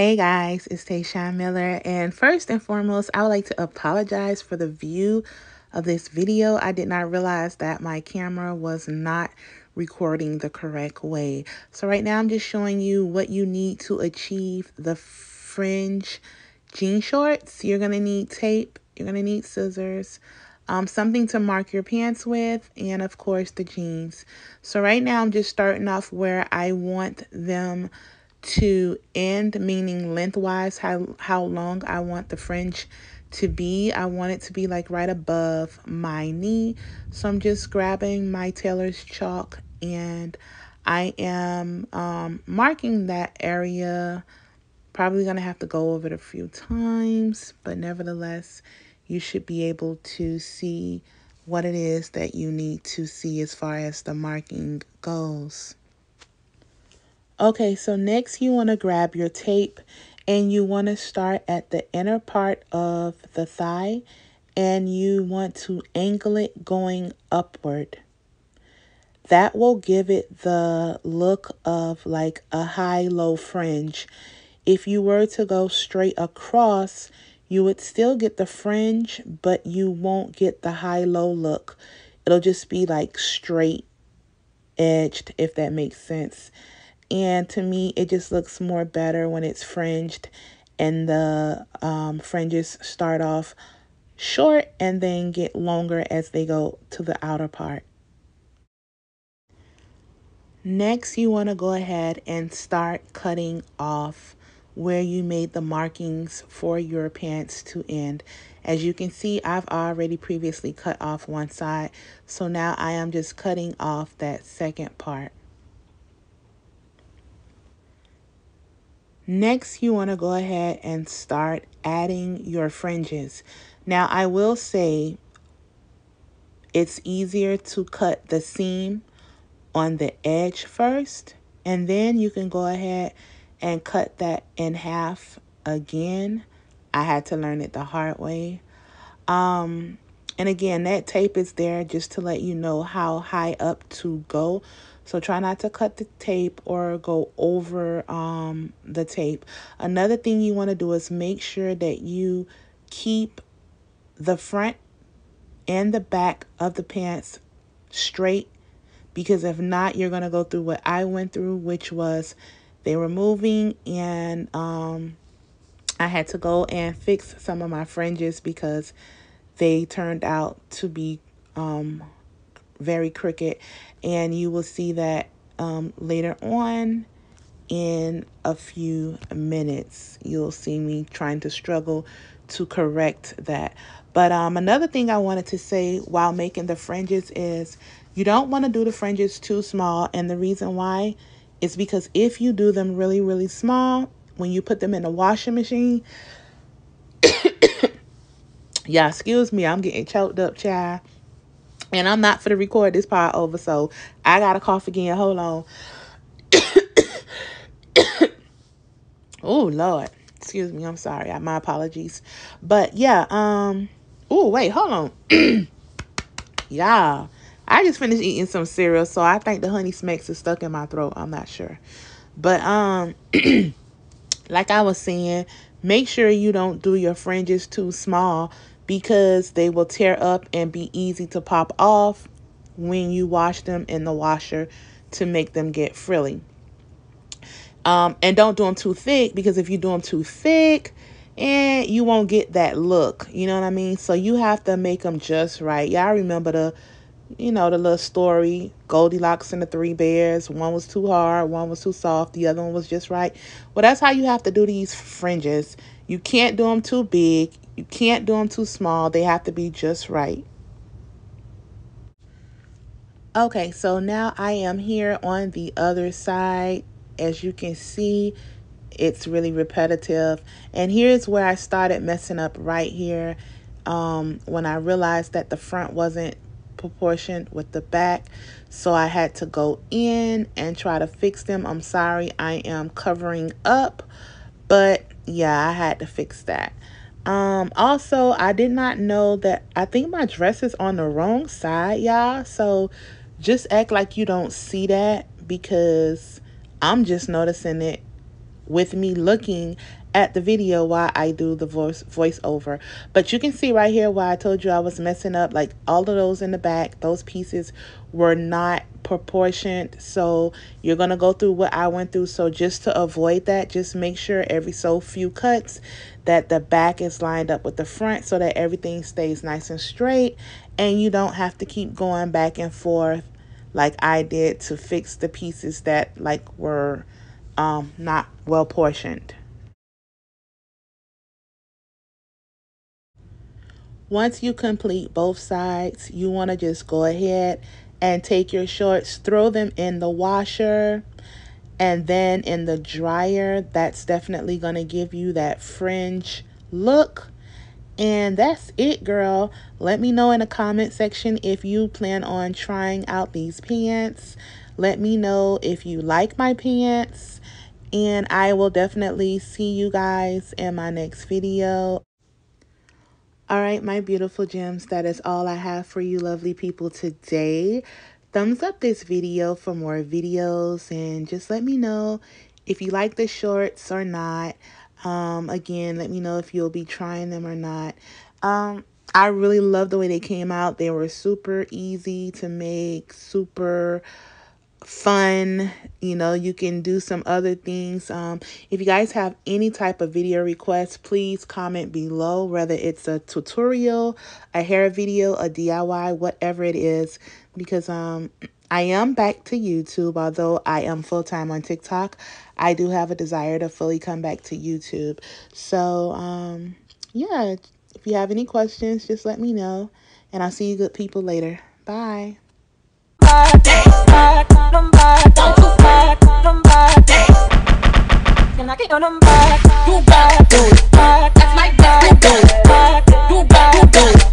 Hey guys, it's Taeshon Miller, and first and foremost, I would like to apologize for the view of this video. I did not realize that my camera was not recording the correct way. So right now I'm just showing you what you need to achieve the fringe jean shorts. You're going to need tape, you're going to need scissors, um, something to mark your pants with, and of course the jeans. So right now I'm just starting off where I want them to end, meaning lengthwise, how, how long I want the fringe to be. I want it to be like right above my knee. So I'm just grabbing my tailor's chalk and I am um, marking that area. Probably going to have to go over it a few times, but nevertheless, you should be able to see what it is that you need to see as far as the marking goes. Okay, so next you want to grab your tape and you want to start at the inner part of the thigh and you want to angle it going upward. That will give it the look of like a high-low fringe. If you were to go straight across, you would still get the fringe, but you won't get the high-low look. It'll just be like straight edged, if that makes sense. And to me, it just looks more better when it's fringed and the um, fringes start off short and then get longer as they go to the outer part. Next, you want to go ahead and start cutting off where you made the markings for your pants to end. As you can see, I've already previously cut off one side, so now I am just cutting off that second part. Next, you want to go ahead and start adding your fringes. Now, I will say it's easier to cut the seam on the edge first, and then you can go ahead and cut that in half again. I had to learn it the hard way. Um, and again, that tape is there just to let you know how high up to go. So try not to cut the tape or go over um, the tape. Another thing you want to do is make sure that you keep the front and the back of the pants straight because if not, you're going to go through what I went through, which was they were moving and um, I had to go and fix some of my fringes because they turned out to be um, very crooked. And you will see that um, later on in a few minutes you'll see me trying to struggle to correct that. But um, another thing I wanted to say while making the fringes is you don't want to do the fringes too small. And the reason why is because if you do them really really small when you put them in the washing machine yeah excuse me I'm getting choked up child and I'm not for to record this part over, so I gotta cough again. Hold on. oh Lord. Excuse me, I'm sorry. My apologies. But yeah, um oh wait, hold on. yeah. I just finished eating some cereal, so I think the honey smacks is stuck in my throat. I'm not sure. But um like I was saying, make sure you don't do your fringes too small because they will tear up and be easy to pop off when you wash them in the washer to make them get frilly. Um, and don't do them too thick because if you do them too thick, and you won't get that look. You know what I mean? So you have to make them just right. Y'all remember the, you know, the little story, Goldilocks and the Three Bears. One was too hard, one was too soft, the other one was just right. Well, that's how you have to do these fringes. You can't do them too big. You can't do them too small. They have to be just right. Okay, so now I am here on the other side. As you can see, it's really repetitive. And here's where I started messing up right here um, when I realized that the front wasn't proportioned with the back. So I had to go in and try to fix them. I'm sorry, I am covering up. But yeah, I had to fix that. Um, also, I did not know that I think my dress is on the wrong side, y'all. So just act like you don't see that because I'm just noticing it with me looking at the video while I do the voice voiceover. But you can see right here why I told you I was messing up. Like all of those in the back, those pieces were not proportioned. So you're going to go through what I went through. So just to avoid that, just make sure every so few cuts that the back is lined up with the front so that everything stays nice and straight and you don't have to keep going back and forth like I did to fix the pieces that like were um, not well portioned. Once you complete both sides, you want to just go ahead and take your shorts, throw them in the washer and then in the dryer. That's definitely going to give you that fringe look. And that's it, girl. Let me know in the comment section if you plan on trying out these pants. Let me know if you like my pants. And I will definitely see you guys in my next video. All right, my beautiful gems, that is all I have for you lovely people today. Thumbs up this video for more videos and just let me know if you like the shorts or not. Um, again, let me know if you'll be trying them or not. Um, I really love the way they came out. They were super easy to make, super fun you know you can do some other things. Um if you guys have any type of video requests please comment below whether it's a tutorial a hair video a diy whatever it is because um i am back to youtube although i am full-time on tiktok. I do have a desire to fully come back to youtube. So um yeah if you have any questions just let me know and i'll see you good people later. Bye Them back, back, do it. That's my dad, do it. You back, do it.